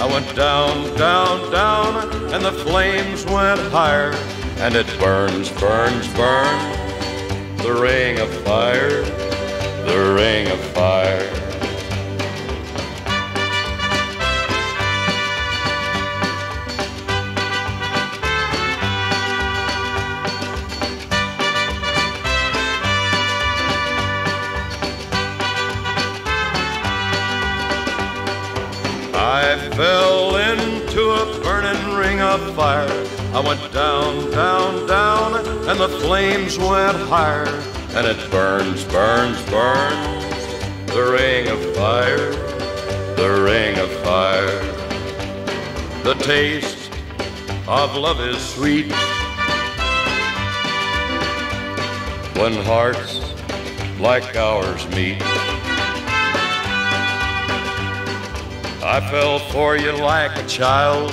I went down, down, down, and the flames went higher. And it burns, burns, burns, the ring of fire, the ring of fire. Of fire. I went down, down, down, and the flames went higher. And it burns, burns, burns, the ring of fire, the ring of fire. The taste of love is sweet when hearts like ours meet. I fell for you like a child.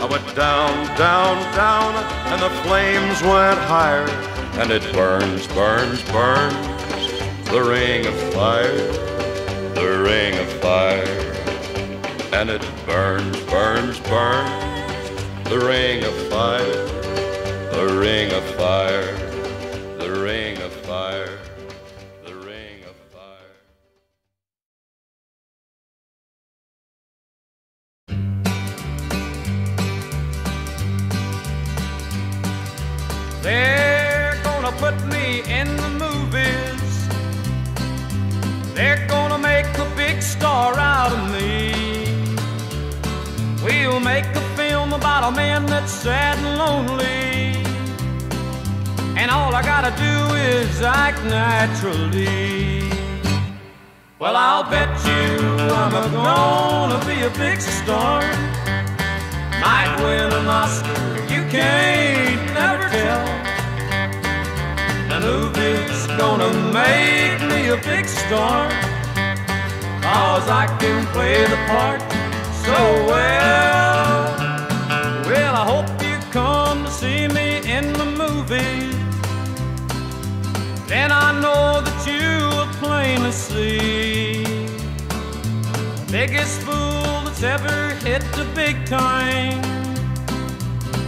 I went down, down, down, and the flames went higher. And it burns, burns, burns, the ring of fire, the ring of fire. And it burns, burns, burns, the ring of fire, the ring of fire, I'll bet you I'm gonna be a big star. Might win an Oscar, you can't never tell. The movie's gonna make me a big star. Cause I can play the part so well. Well, I hope you come to see me in the movies. Then I know that you will plainly see biggest fool that's ever hit the big time.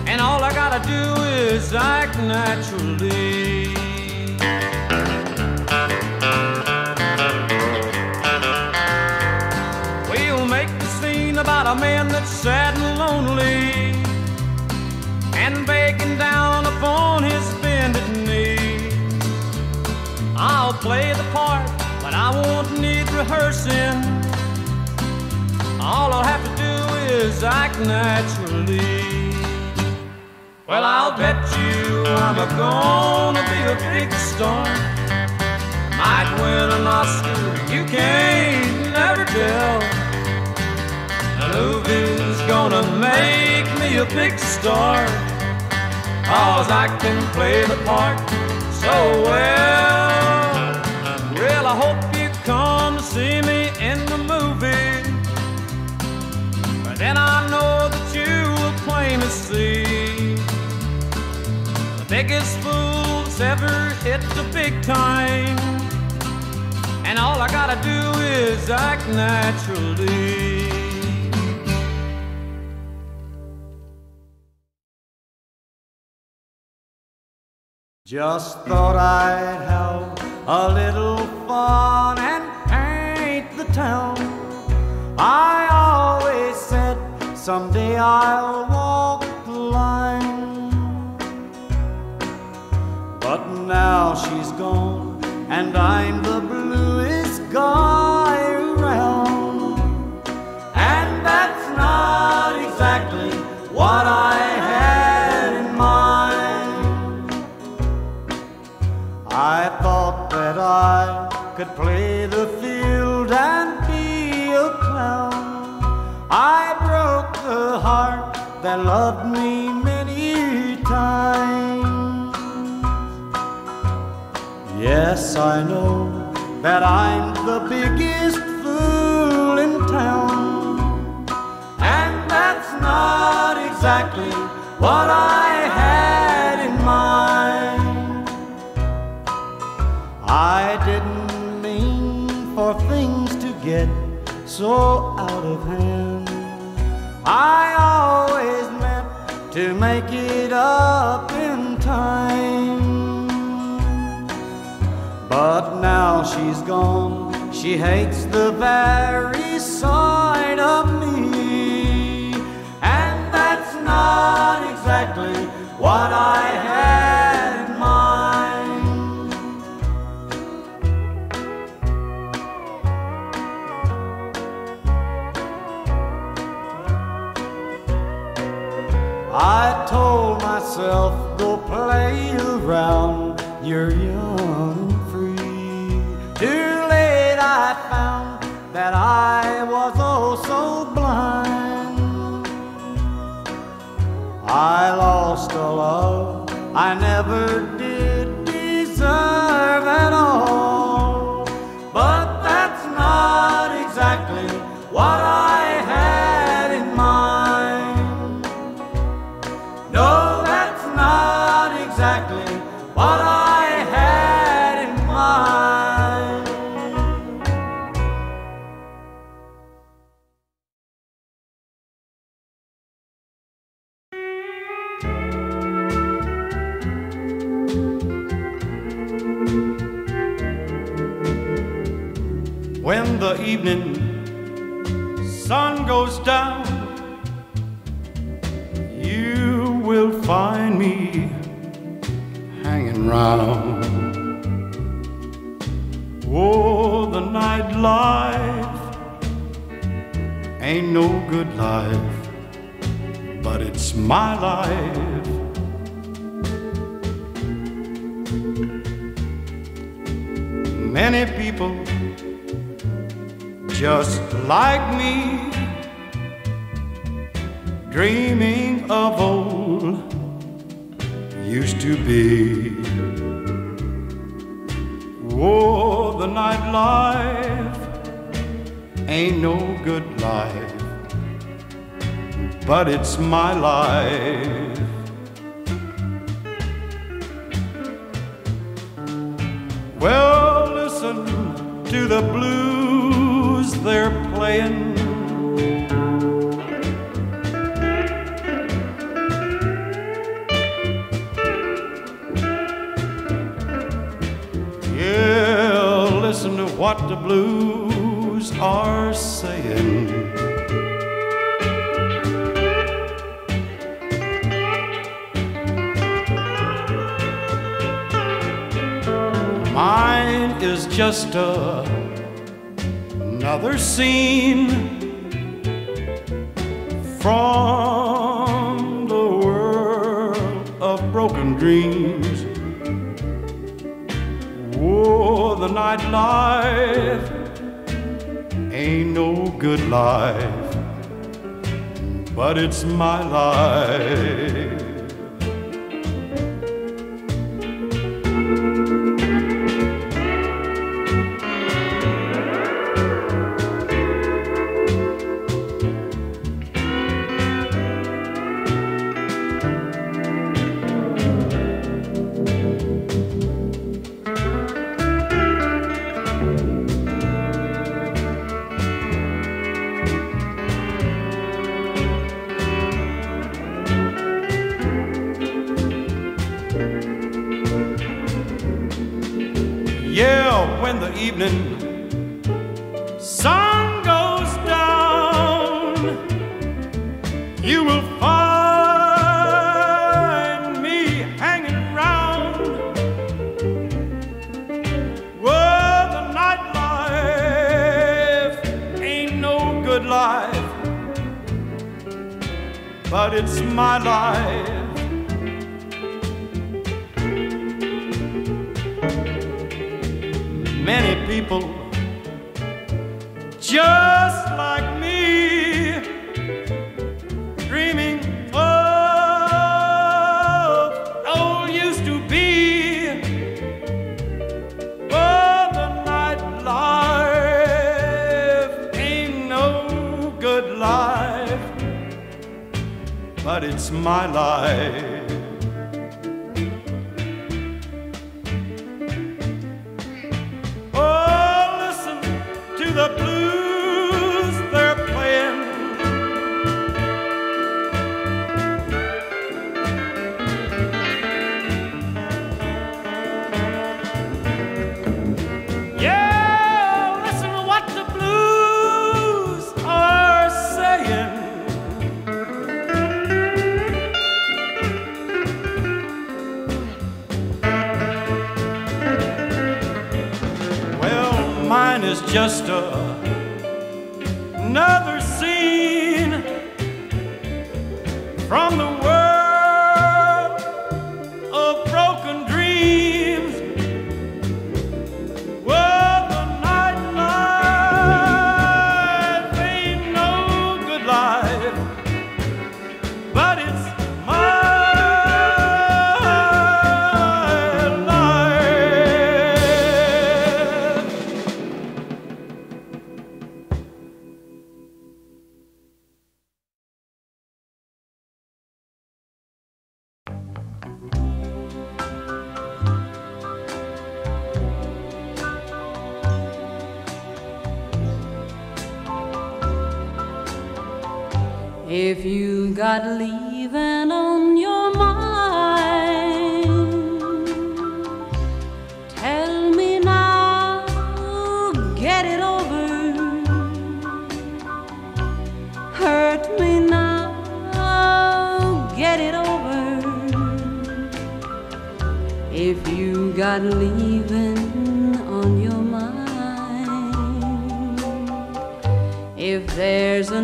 And all I gotta do is act naturally. We'll make the scene about a man that's sad and lonely and begging down upon his bended knee. I'll play the part, but I won't need rehearsing. All I'll have to do is act naturally. Well, I'll bet you I'm a gonna be a big star. Might win an Oscar, you can't never tell. Movie's gonna make me a big star. Cause I can play the part so well. Well, I hope Then I know that you will plainly see the biggest fool that's ever hit the big time. And all I gotta do is act naturally. Just thought I'd have a little fun Someday I'll walk the line. But now she's gone, and I'm the bluest guy around. And that's not exactly what I had in mind. I thought that I could play the heart that loved me many times. Yes, I know that I'm the biggest fool in town. And that's not exactly what I had in mind. I didn't mean for things to get so out of hand. I always meant to make it up in time. But now she's gone, she hates the very sight of me. And that's not exactly what I had I told myself, go play around, you're young and free. Too late I found that I was oh so blind. I lost a love I never did deserve at all. But that's not exactly what I evening sun goes down, you will find me hanging round. Oh, the night life ain't no good life, but it's my life. Many people just like me, dreaming of old used to be. Oh, the nightlife ain't no good life, but it's my life. Well, listen to the blues they're playing. Yeah, listen to what the blues are saying. Mine is just a, another scene from the world of broken dreams. Oh, the nightlife ain't no good life, but it's my life. sun goes down, you will find me hanging around. Well, the nightlife ain't no good life, but it's my life. Many people just like me, dreaming of old used to be. But the night life ain't no good life, but it's my life. If you got leaving on your mind, tell me now, get it over. Hurt me now, get it over. If you got leaving on your mind, if there's a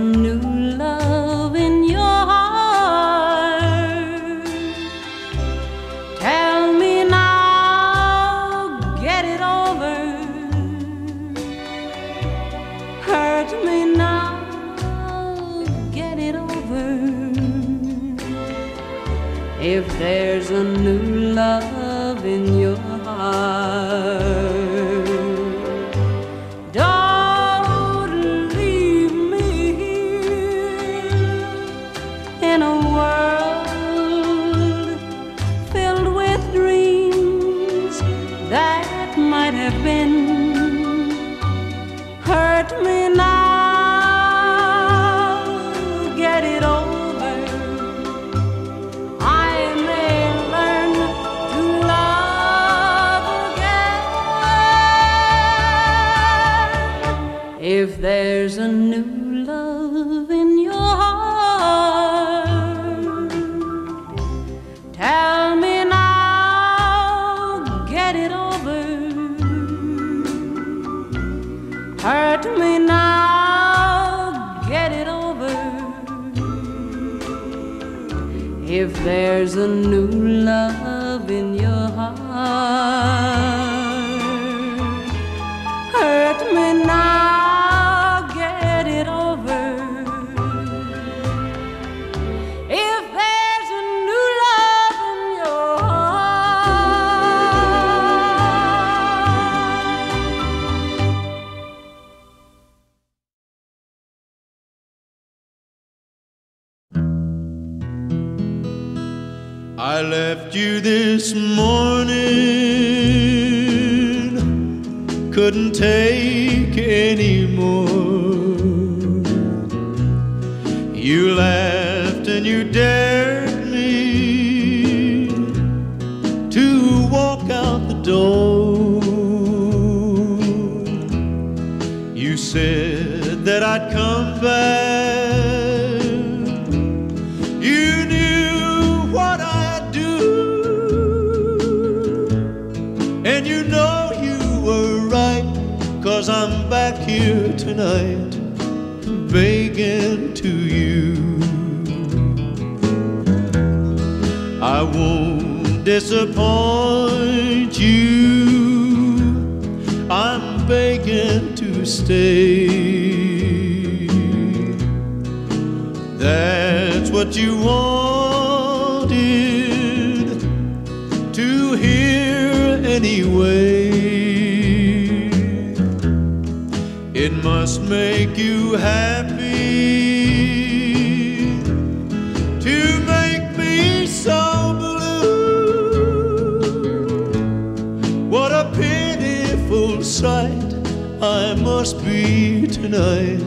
love in hurt me now, get it over. If there's a new love in your heart. Disappoint you. I'm begging to stay. That's what you wanted to hear anyway. It must make you happy tonight,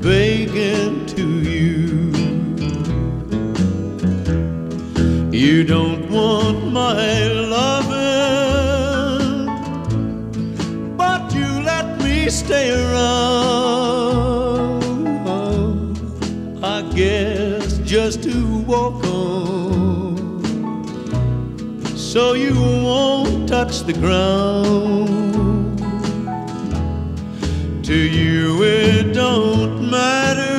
begging to you. You don't want my loving, but you let me stay around. I guess just to walk on, so you won't touch the ground. It don't matter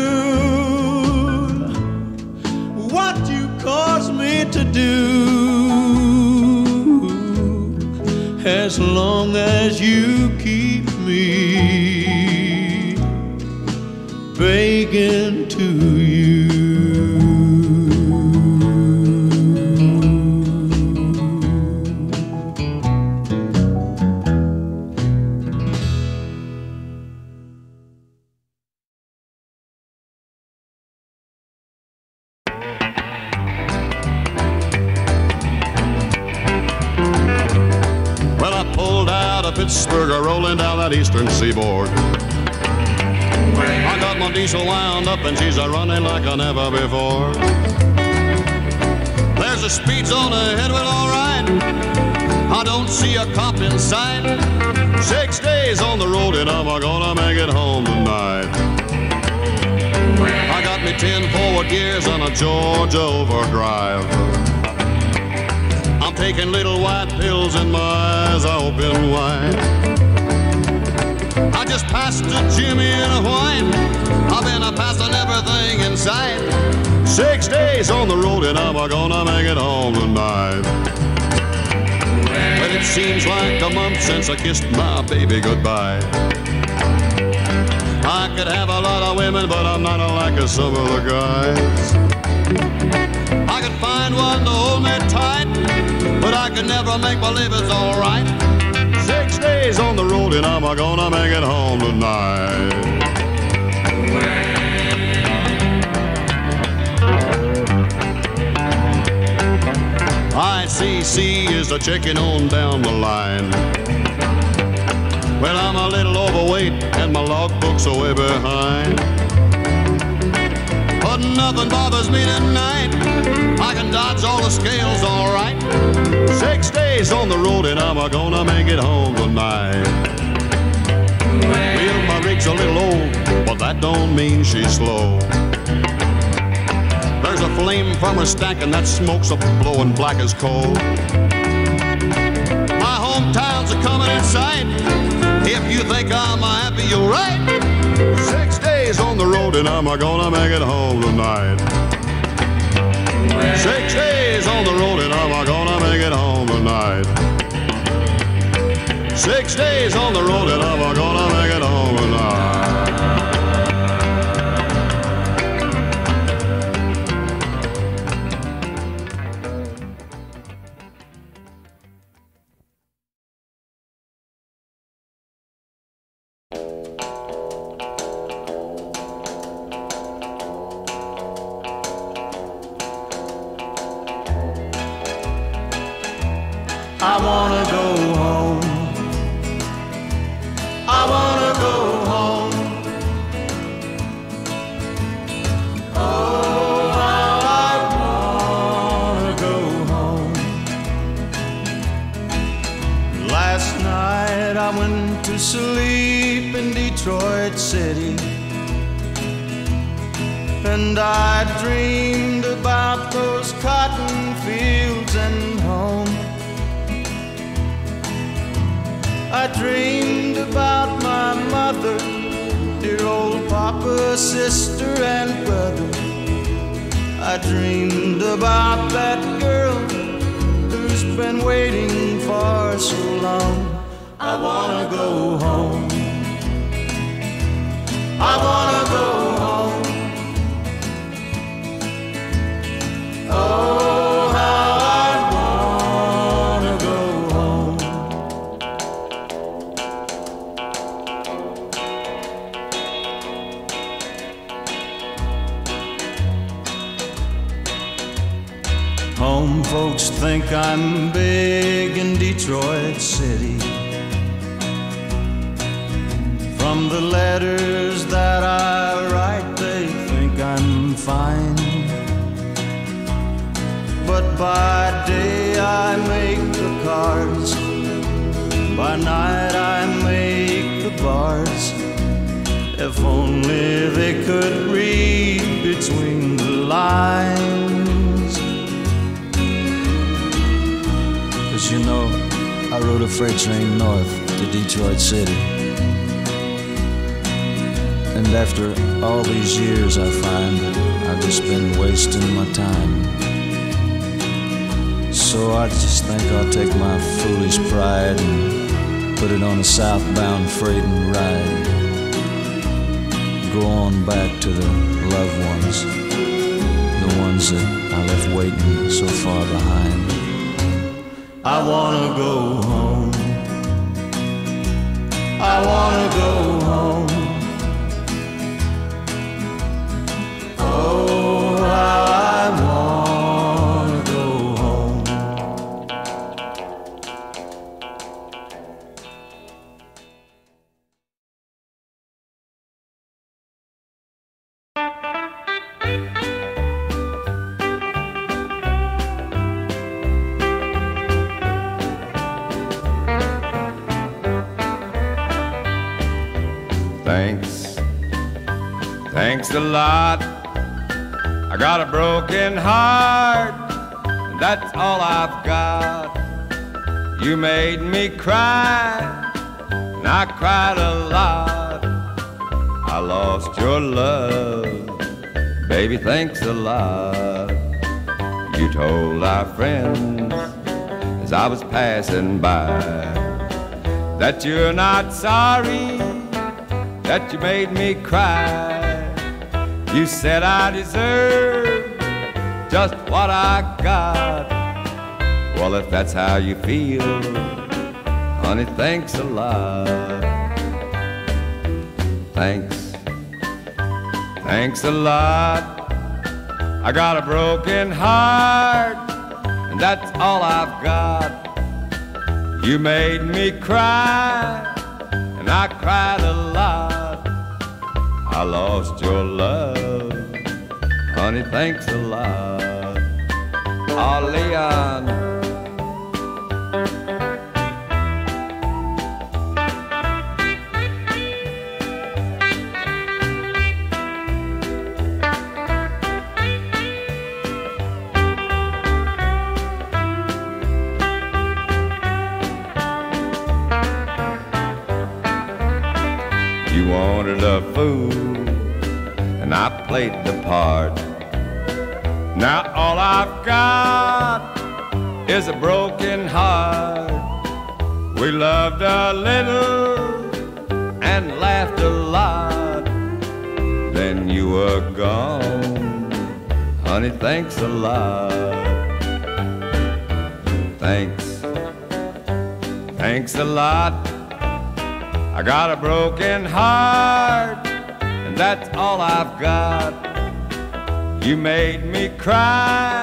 what you cause me to do. As long as you keep me begging seems like a month since I kissed my baby goodbye. I could have a lot of women, but I'm not like some of the guys. I could find one to hold me tight, but I could never make believe it's alright. Six days on the road and I'm gonna make it home tonight. ICC is a checking on down the line. Well, I'm a little overweight and my logbook's are way behind. But nothing bothers me tonight. I can dodge all the scales all right. Six days on the road and I'm gonna make it home tonight. Well, my rig's a little old, but that don't mean she's slow. Flame from her stack and that smoke's a blowing black as coal. My hometown's a coming in sight. If you think I'm happy, you're right. Six days on the road and I'm gonna make it home tonight. Six days on the road and I'm gonna make it home tonight. Six days on the road and I'm gonna make it home tonight. And I dreamed about those cotton fields and home. I dreamed about my mother, dear old papa, sister, and brother. I dreamed about that girl who's been waiting for so long. I wanna go home. I wanna go home. Home. Folks think I'm big in Detroit City. From the letters that I write, they think I'm fine. But by day I make the cards, by night I make the bars. If only they could read between the lines. Cause you know, I rode a freight train north to Detroit City. And after all these years, I find that I've just been wasting my time. So I just think I'll take my foolish pride and put it on a southbound freight and ride. Go on back to the loved ones, the ones that I left waiting so far behind. I wanna go home. I wanna go home. A lot. I got a broken heart, and that's all I've got. You made me cry, and I cried a lot. I lost your love, baby, thanks a lot. You told our friends as I was passing by that you're not sorry that you made me cry. You said I deserve just what I got. Well, if that's how you feel, honey, thanks a lot. Thanks. Thanks a lot. I got a broken heart, and that's all I've got. You made me cry and I cried a lot. I lost your love, honey, thanks a lot. Oh, Leon. You wanted a fool, and I played the part. Now all I've got is a broken heart. We loved a little and laughed a lot. Then you were gone, honey. Thanks a lot. Thanks, thanks a lot. I got a broken heart, and that's all I've got. You made me cry,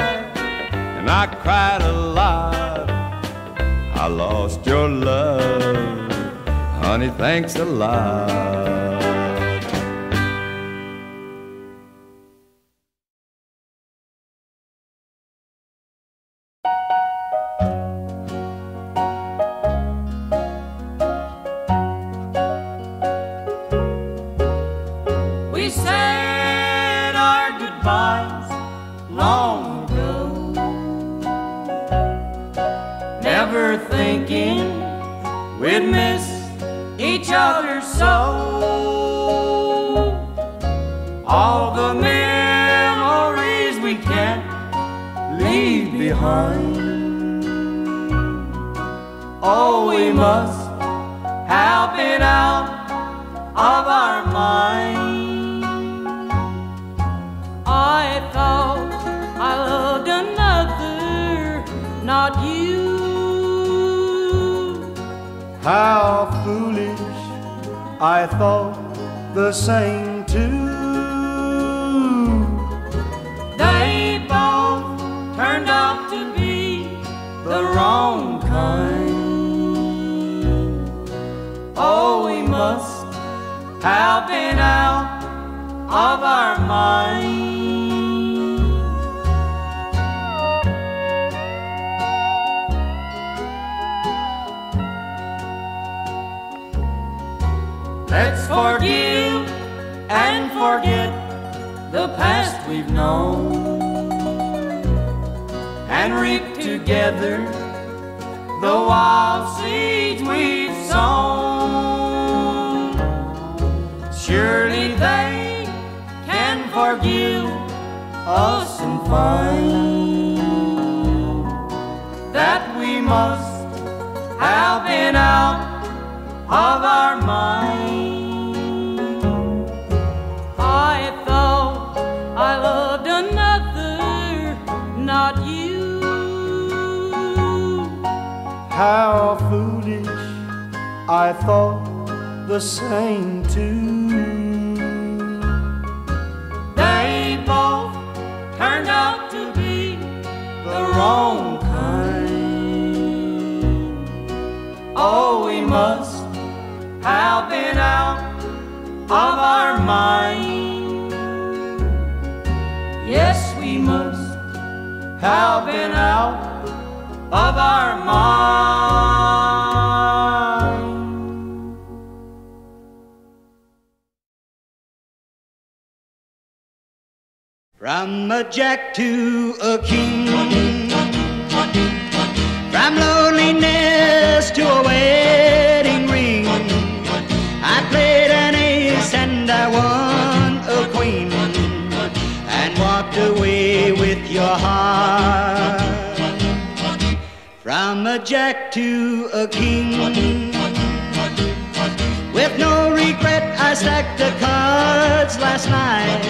and I cried a lot. I lost your love, honey, thanks a lot. Let's forgive and forget the past we've known. And reap together the wild seeds we've forgive us and find that we must have been out of our mind. I thought I loved another, not you. How foolish I thought the same too. Wrong kind. Oh, we must have been out of our mind. Yes, we must have been out of our mind. From a jack to a king, from loneliness to a wedding ring. I played an ace and I won a queen, and walked away with your heart. From a jack to a king, with no regret I stacked the cards last night.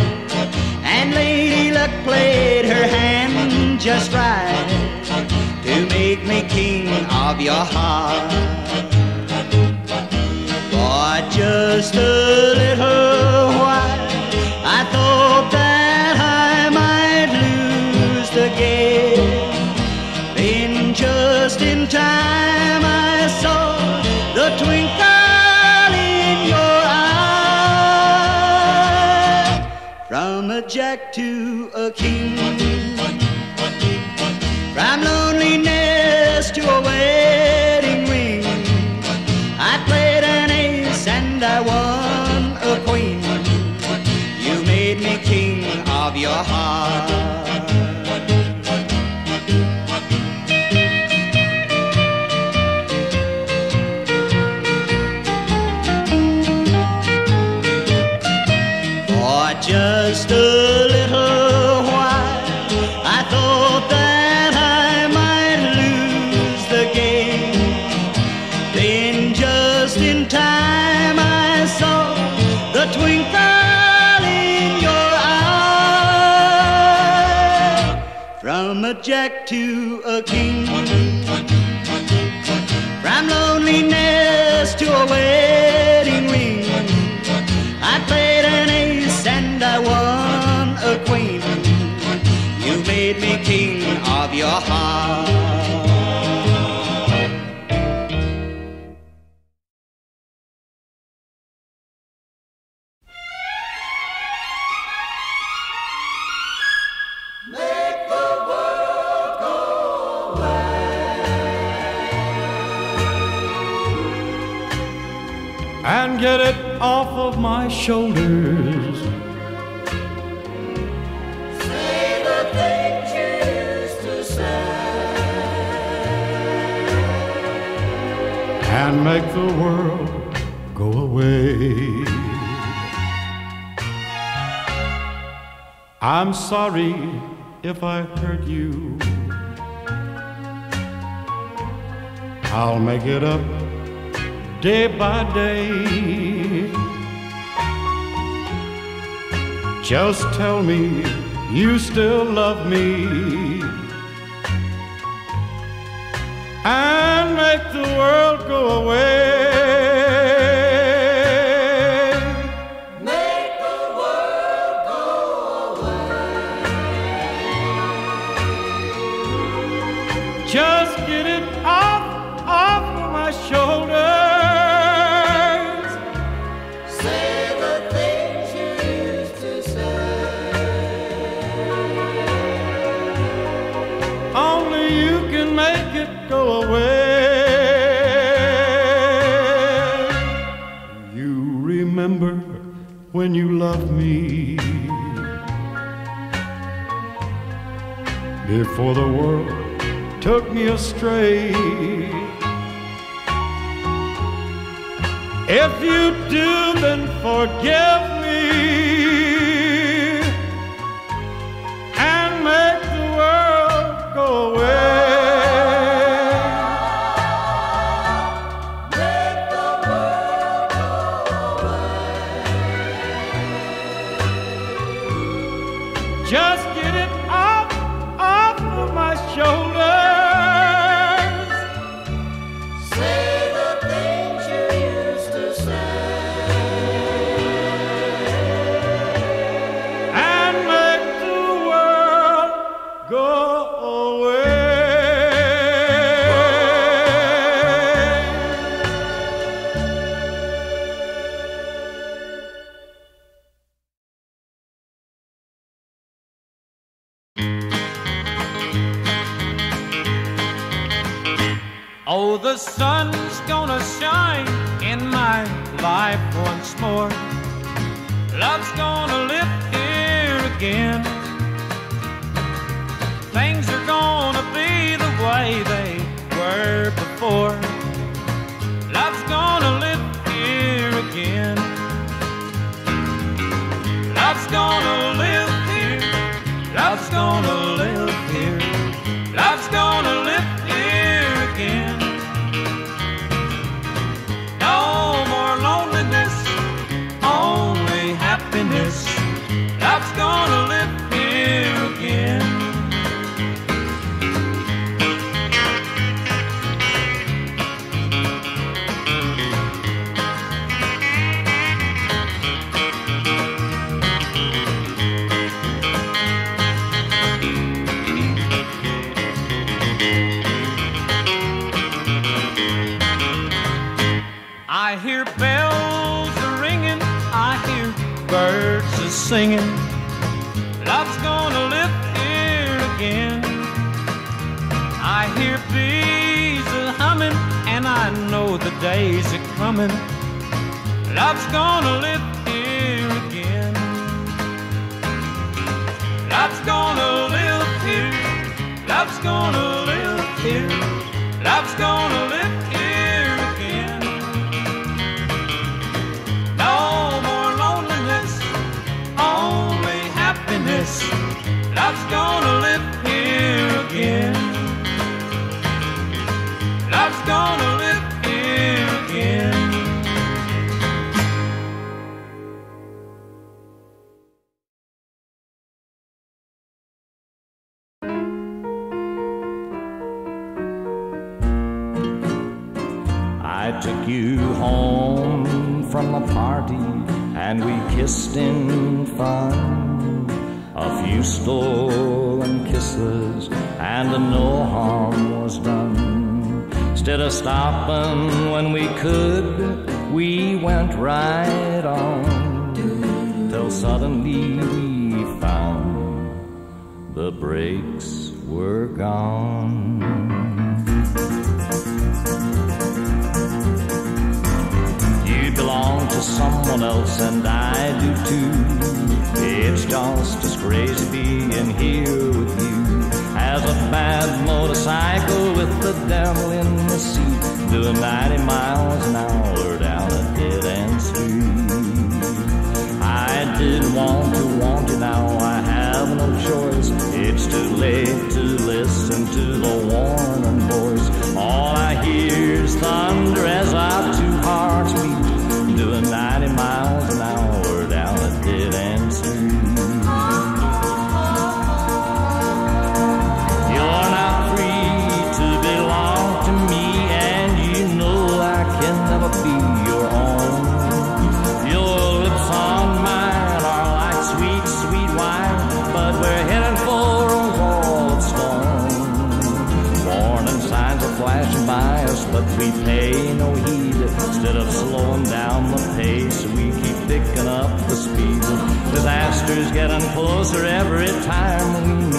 And Lady Luck played her hand just right king of your heart. Your heart. Make the world go away. I'm sorry if I hurt you. I'll make it up day by day. Just tell me you still love me. And make the world go away. Loved me before the world took me astray. If you do, then forgive Oh, coming. Love's gonna live here again. Love's gonna live here. Love's gonna live here. Love's gonna Stolen kisses and no harm was done. Instead of stopping when we could, we went right on till suddenly we found the brakes were gone. You belong to someone else, and I do too. It's just as crazy being here with you as a bad motorcycle with the devil in the seat doing 90 miles an hour down a dead end street. I didn't want to want you now, I have no choice. It's too late to listen to the warning voice. All I hear is thunder as our two hearts beat doing 90 Instead of slowing down the pace, we keep picking up the speed. Disasters getting closer every time we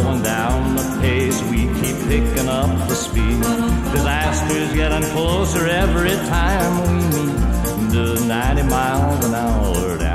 slowing down the pace. We keep picking up the speed. Disaster's getting closer every time we meet. The 90 miles an hour down.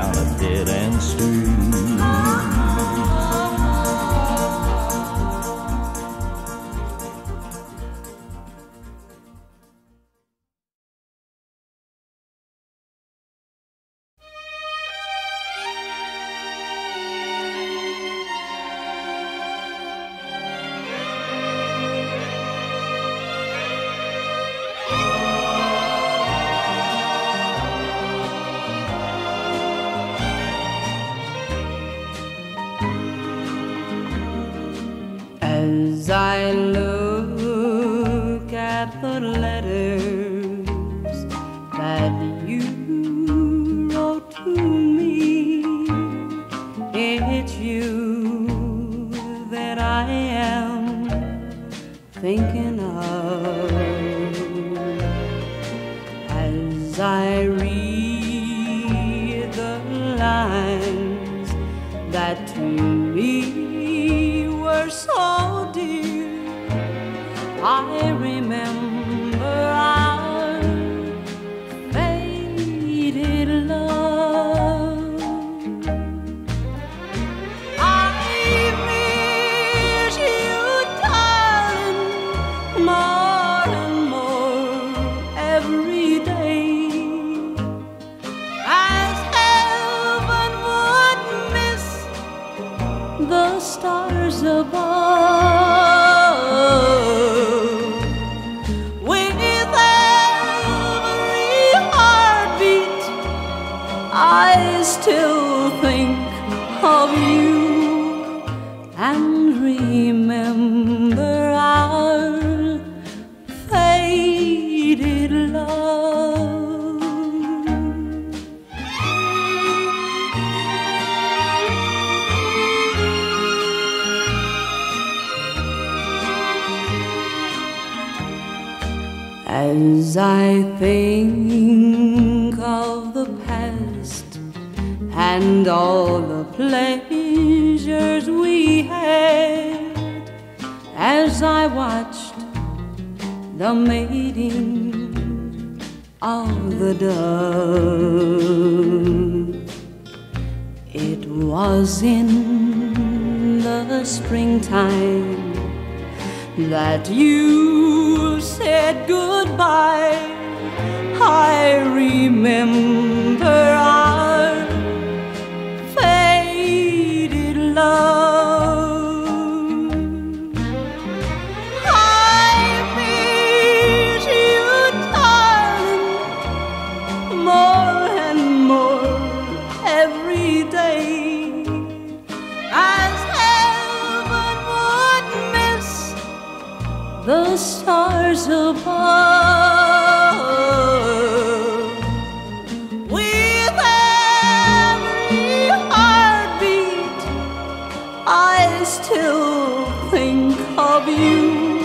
of you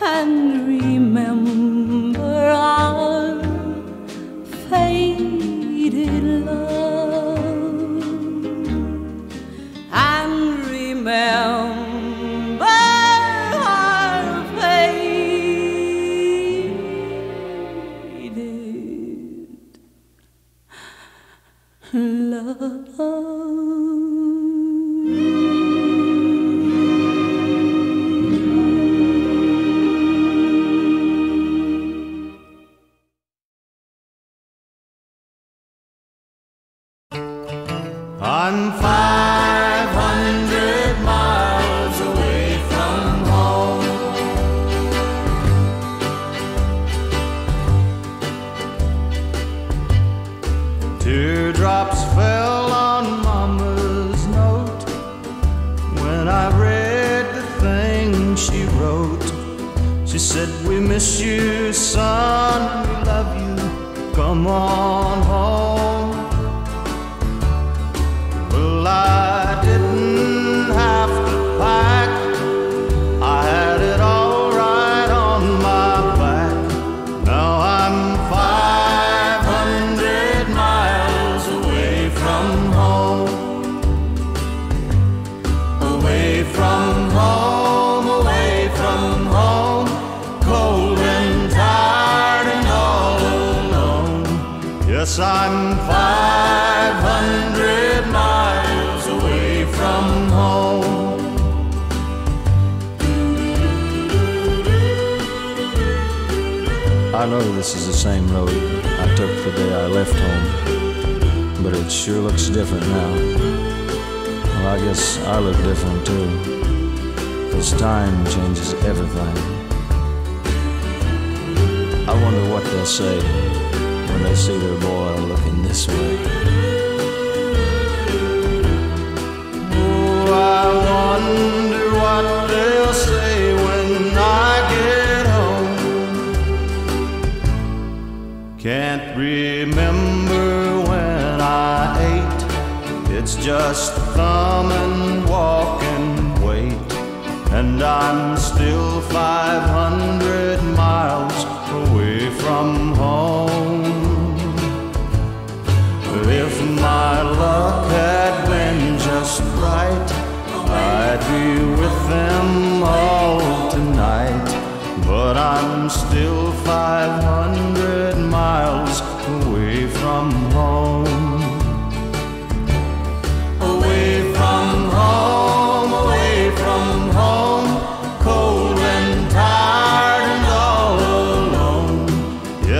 and remember. Time changes everything. I wonder what they'll say when they see their boy looking this way. Oh, I wonder what they'll say when I get home. Can't remember when I ate. It's just thumb and. And I'm still 500 miles away from home. If my luck had been just right, I'd be with them all tonight. But I'm still 500 miles away from home.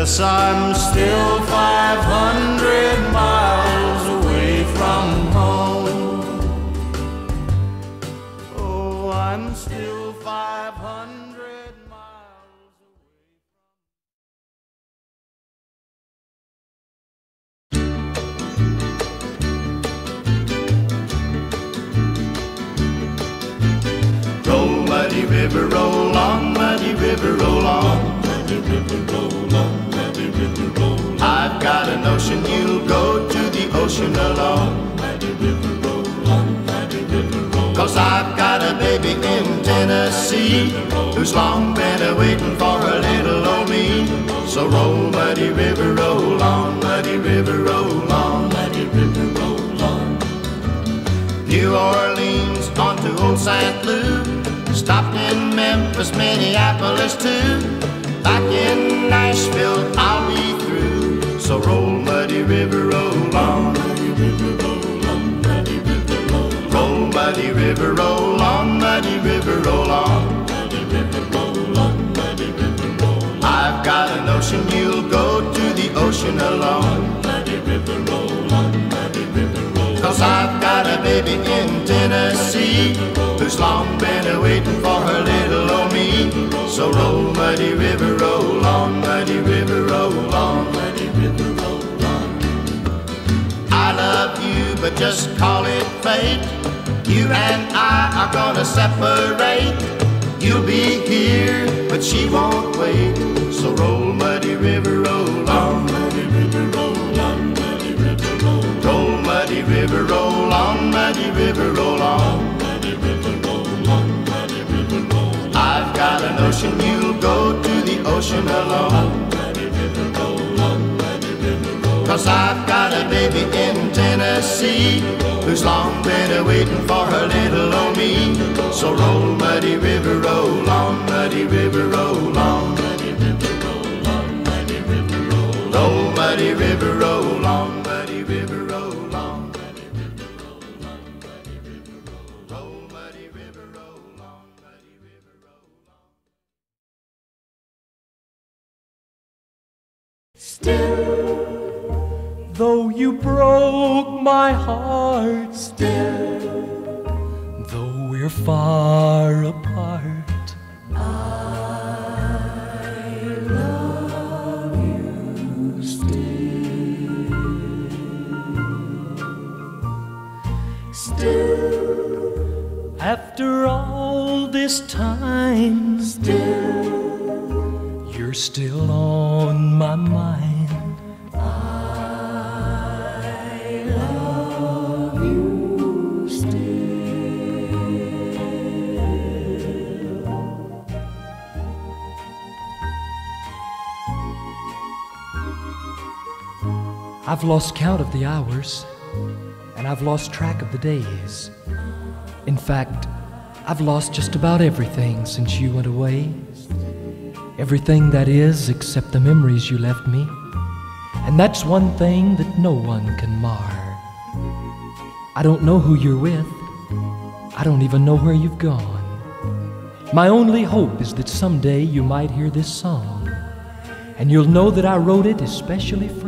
Yes, I'm still 500 miles away from home. Oh, I'm still 500 miles away. Roll, muddy river, roll on, muddy river, roll on. Muddy river, roll on, I've got a notion you'll go to the ocean alone. Cause I've got a baby in Tennessee who's long been a waiting for a little old me. So roll, muddy river, roll on, muddy river, roll on, muddy river, roll on. New Orleans on to old St. Louis. Stopped in Memphis, Minneapolis too. Back in Nashville, I'll be through. So roll, muddy river, roll on. Roll muddy river, roll on. Muddy river, roll on. I've got a notion you'll go to the ocean alone. Cause I've got a baby in Tennessee who's long been a waiting for her little old me. So roll, muddy river, roll on, muddy river, roll on, muddy river, roll on. I love you, but just call it fate. You and I are gonna separate. You'll be here, but she won't wait. So roll, muddy river, roll on, muddy river, roll on, muddy river, roll on. Roll, muddy river, roll on, muddy river, roll on, muddy river, roll on, muddy river, roll on. I've got a notion you'll go to the ocean alone. Cause I've got a baby in Tennessee who's long been waiting for her little old me. So roll, muddy river, roll on, muddy river, roll on, roll muddy river, roll on. Muddy river, roll on. Still, you broke my heart, still, though we're far apart, I love you still. Still, after all this time, still. you're still on my mind. I've lost count of the hours, and I've lost track of the days. In fact, I've lost just about everything since you went away. Everything that is, except the memories you left me. And that's one thing that no one can mar. I don't know who you're with. I don't even know where you've gone. My only hope is that someday you might hear this song, and you'll know that I wrote it especially for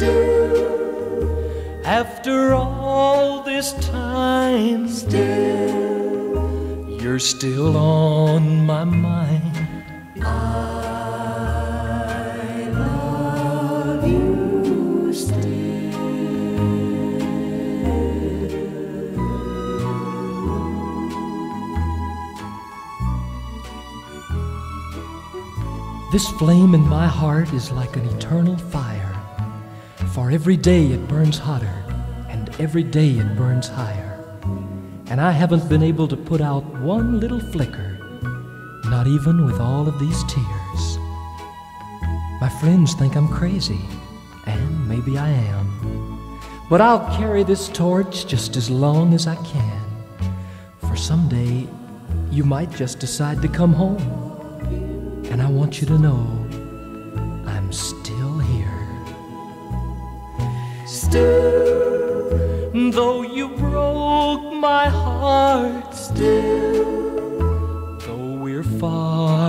Still, after all this time, still, you're still on my mind. I love you still. This flame in my heart is like an eternal fire, every day it burns hotter, and every day it burns higher. And I haven't been able to put out one little flicker, not even with all of these tears. My friends think I'm crazy, and maybe I am. But I'll carry this torch just as long as I can, for someday you might just decide to come home. And I want you to know Still, though you broke my heart, still, though we're far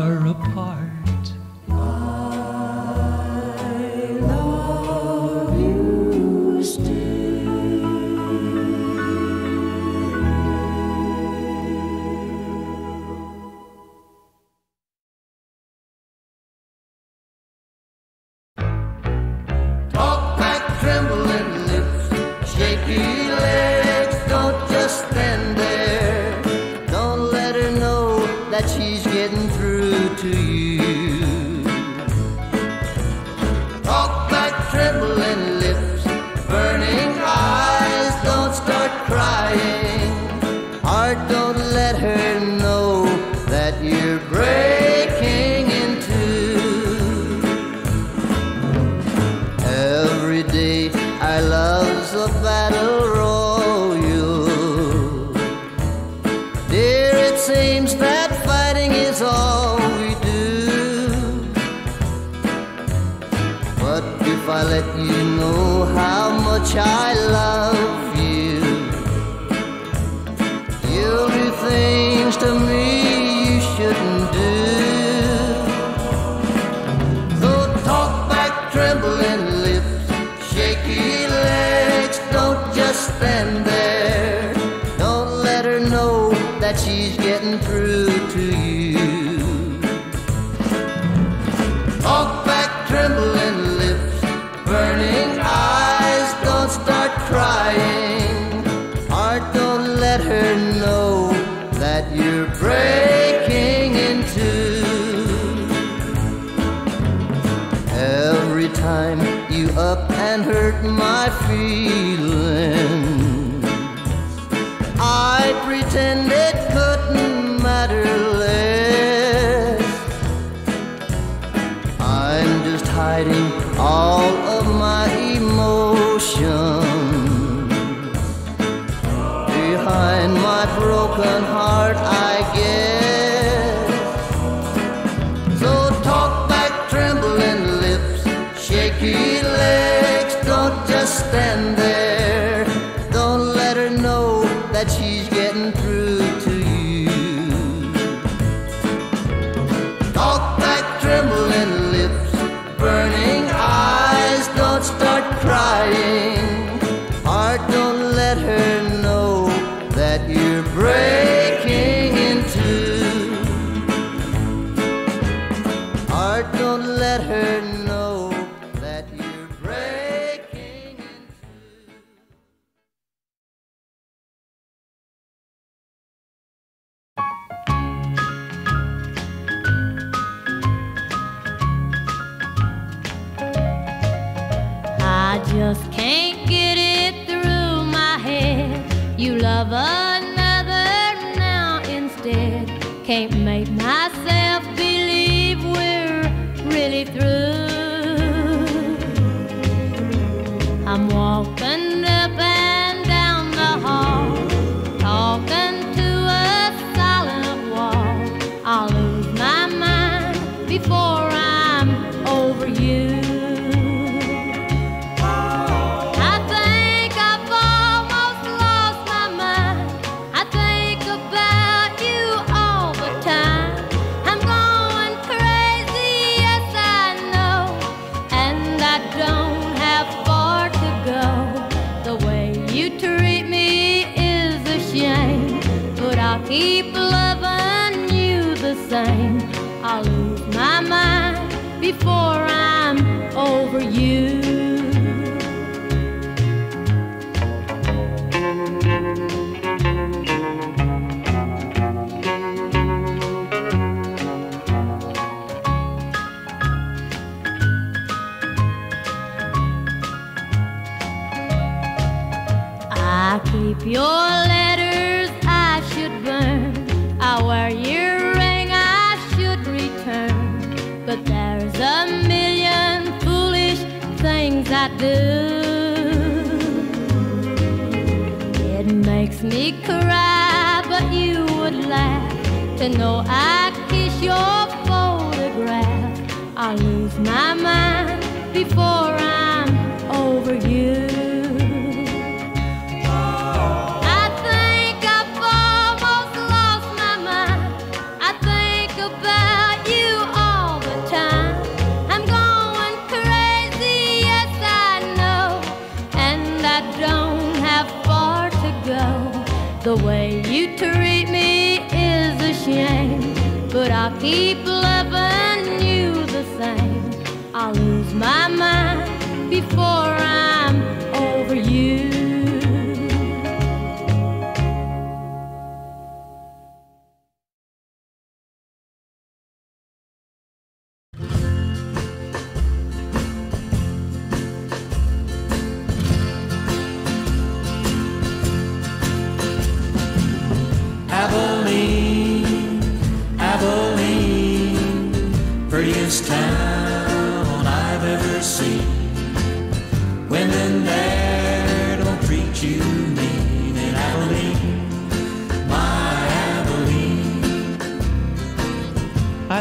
pretend it couldn't matter less. I'm just hiding all of my emotions behind my broken heart, I'll keep loving you the same. I'll lose my mind before I'm over you. makes me cry, but you would laugh to know I kiss your photograph. I lose my mind before treat me is a shame, but I'll keep loving you the same. I'll lose my mind before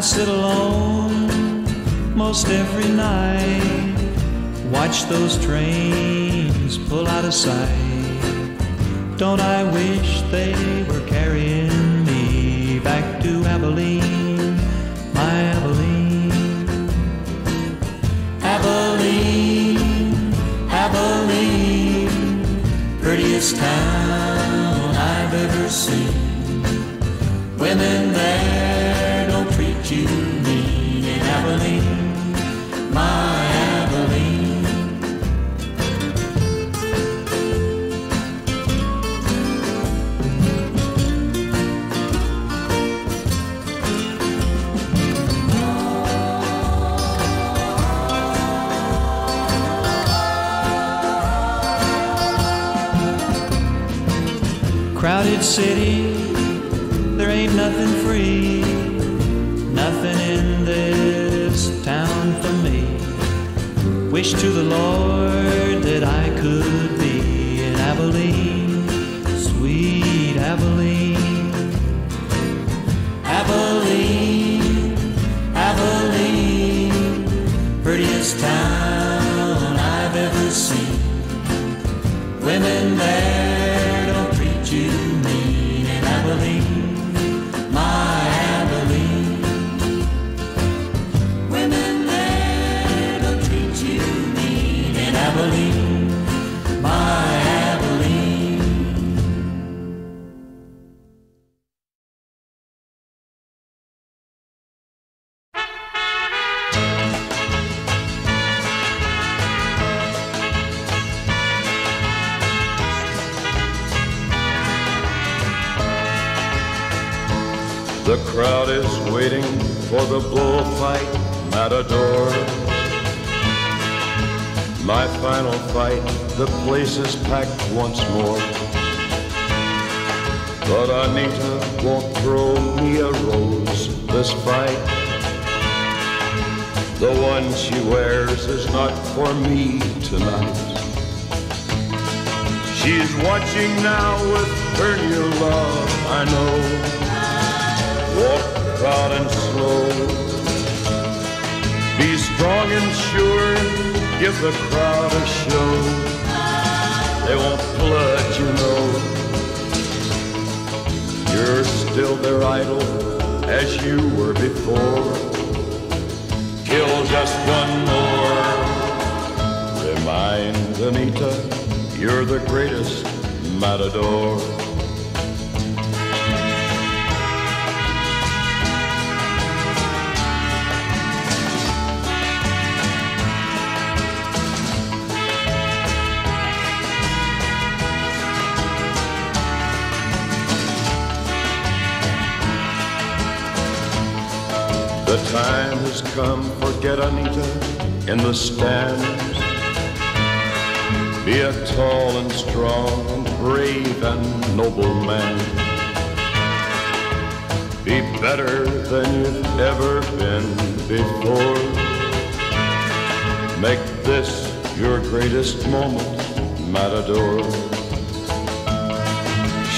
I sit alone most every night, watch those trains pull out of sight. Don't I wish they were carrying me back to Abilene, my Abilene? Abilene, Abilene, prettiest town I've ever seen. Women there city, there ain't nothing free, nothing in this town for me. Wish to the Lord. The crowd is waiting for the bullfight matador. My final fight, the place is packed once more. But Anita won't throw me a rose this fight. The one she wears is not for me tonight. She's watching now with her new love, I know. Proud and slow. Be strong and sure, give the crowd a show. They won't flood, you know. You're still their idol as you were before. Kill just one more. Remind Anita you're the greatest matador. Come, forget Anita in the stands. Be a tall and strong and brave and noble man. Be better than you've ever been before. Make this your greatest moment, Matador.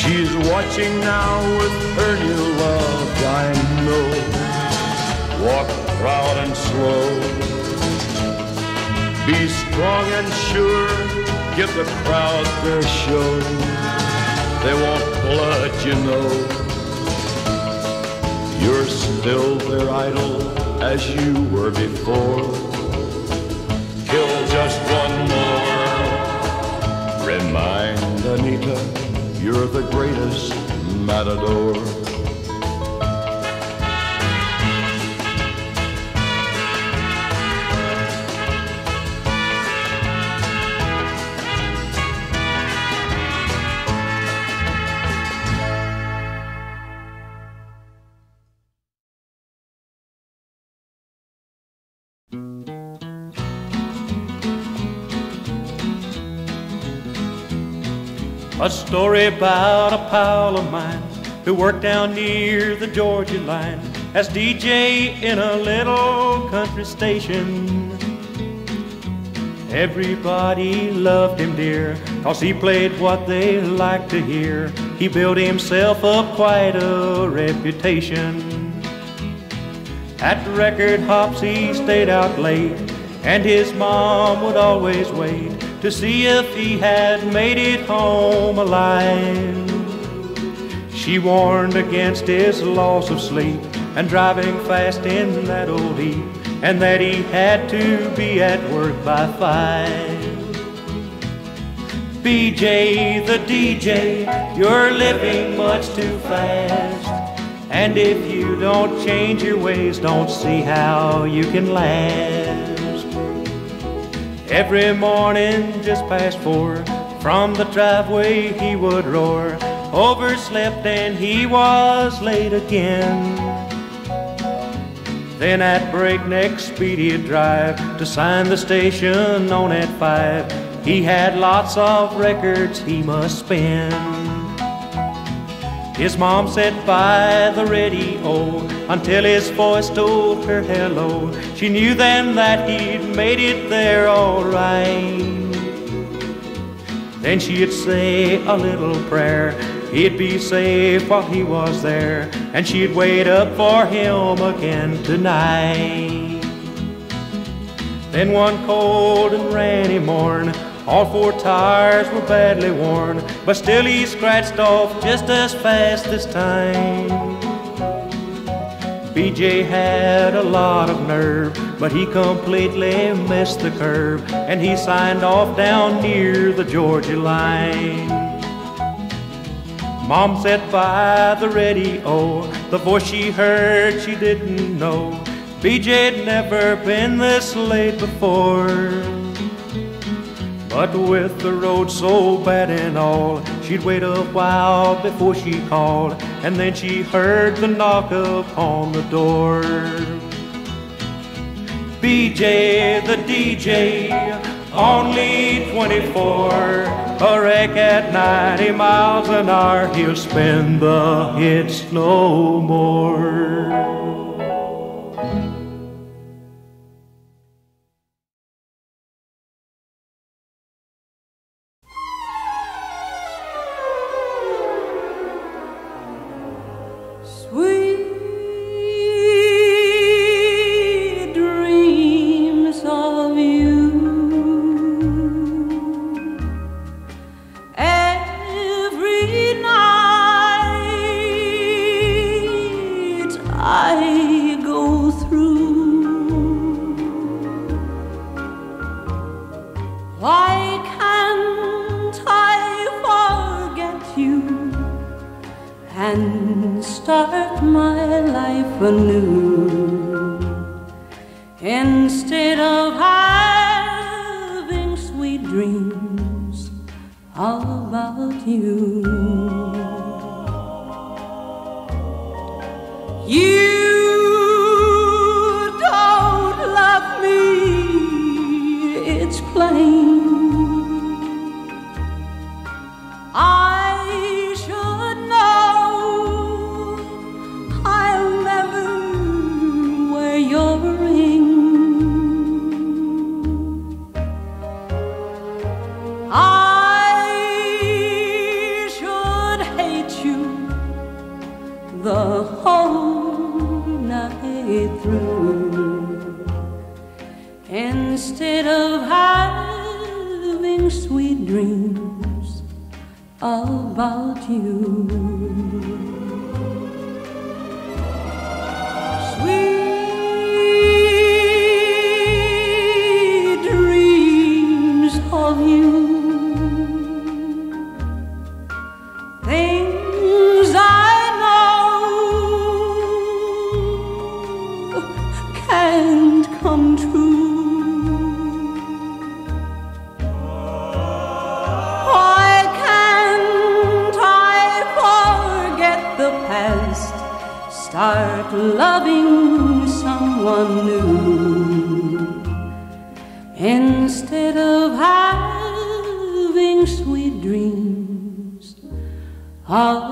She's watching now with her new love, I know. Walk proud and slow. Be strong and sure. Give the crowd their show. They won't blood, you know. You're still their idol as you were before. Kill just one more. Remind Anita you're the greatest matador. Story about a pal of mine who worked down near the Georgia line as DJ in a little country station. Everybody loved him dear, cause he played what they liked to hear. He built himself up quite a reputation. At record hops he stayed out late, and his mom would always wait to see if he had made it home alive. She warned against his loss of sleep and driving fast in that old heat, and that he had to be at work by five. BJ the DJ, you're living much too fast. And if you don't change your ways, don't see how you can last. Every morning, just past four, from the driveway he would roar. Overslept and he was late again. Then at breakneck speed he'd drive to sign the station on at five. He had lots of records he must spin. His mom sat by the radio until his voice told her hello. She knew then that he'd made it there all right. Then she'd say a little prayer. He'd be safe while he was there, and she'd wait up for him again tonight. Then one cold and rainy morn, all four tires were badly worn, but still he scratched off just as fast this time. BJ had a lot of nerve, but he completely missed the curve, and he signed off down near the Georgia line. Mom sat by the radio, the voice she heard she didn't know. BJ'd never been this late before. But with the road so bad and all, she'd wait a while before she called, and then she heard the knock upon the door. BJ the DJ, only 24, a wreck at 90 miles an hour, he'll spin the hits no more. my life anew. Instead of having sweet dreams about you. about you. loving someone new. Instead of having sweet dreams of